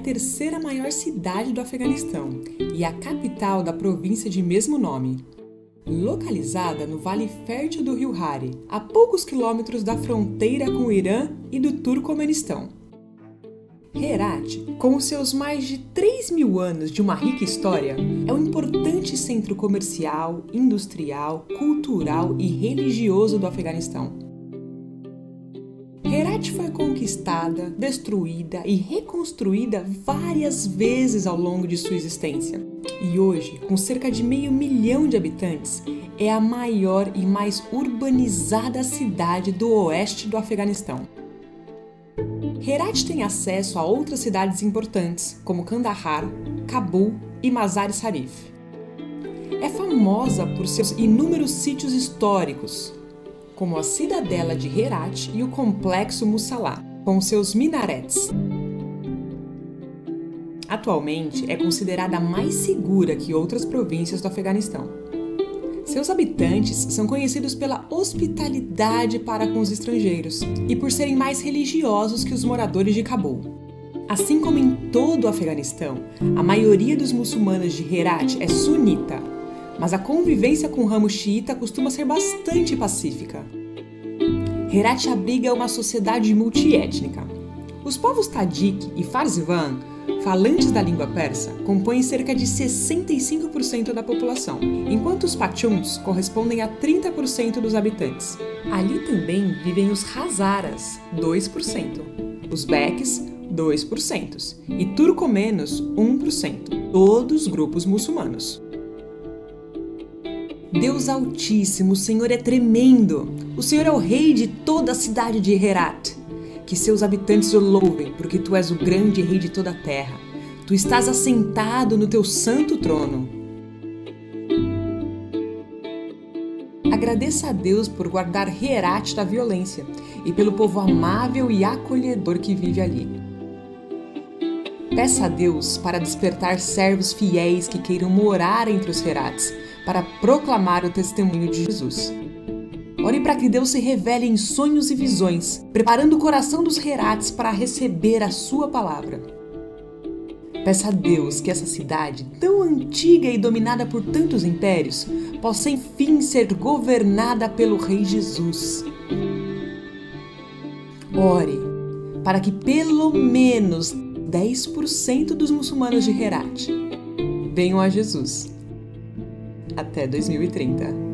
terceira maior cidade do Afeganistão e a capital da província de mesmo nome. Localizada no vale fértil do rio Hari, a poucos quilômetros da fronteira com o Irã e do Turcomenistão. Herat, com seus mais de 3 mil anos de uma rica história, é um importante centro comercial, industrial, cultural e religioso do Afeganistão. Herat foi conquistada, destruída e reconstruída várias vezes ao longo de sua existência. E hoje, com cerca de meio milhão de habitantes, é a maior e mais urbanizada cidade do oeste do Afeganistão. Herat tem acesso a outras cidades importantes, como Kandahar, Cabul e Mazar-e-Sharif. É famosa por seus inúmeros sítios históricos, como a cidadela de Herat e o complexo Mussalá, com seus minaretes. Atualmente é considerada mais segura que outras províncias do Afeganistão. Seus habitantes são conhecidos pela hospitalidade para com os estrangeiros e por serem mais religiosos que os moradores de Cabul. Assim como em todo o Afeganistão, a maioria dos muçulmanos de Herat é sunita, mas a convivência com o ramo xiita costuma ser bastante pacífica. Herat abriga uma sociedade multiétnica. Os povos Tajik e Farzivan, falantes da língua persa, compõem cerca de 65% da população, enquanto os Pachuns correspondem a 30% dos habitantes. Ali também vivem os Hazaras, 2%, os Beks, 2%, e turcomenos, 1%, todos grupos muçulmanos. Deus Altíssimo, o Senhor é tremendo. O Senhor é o rei de toda a cidade de Herat. Que seus habitantes o louvem, porque tu és o grande rei de toda a terra. Tu estás assentado no teu santo trono. Agradeça a Deus por guardar Herat da violência e pelo povo amável e acolhedor que vive ali. Peça a Deus para despertar servos fiéis que queiram morar entre os Herats para proclamar o testemunho de Jesus. Ore para que Deus se revele em sonhos e visões, preparando o coração dos Herates para receber a sua palavra. Peça a Deus que essa cidade, tão antiga e dominada por tantos impérios, possa enfim ser governada pelo Rei Jesus. Ore para que pelo menos 10% dos muçulmanos de Herat venham a Jesus até 2030.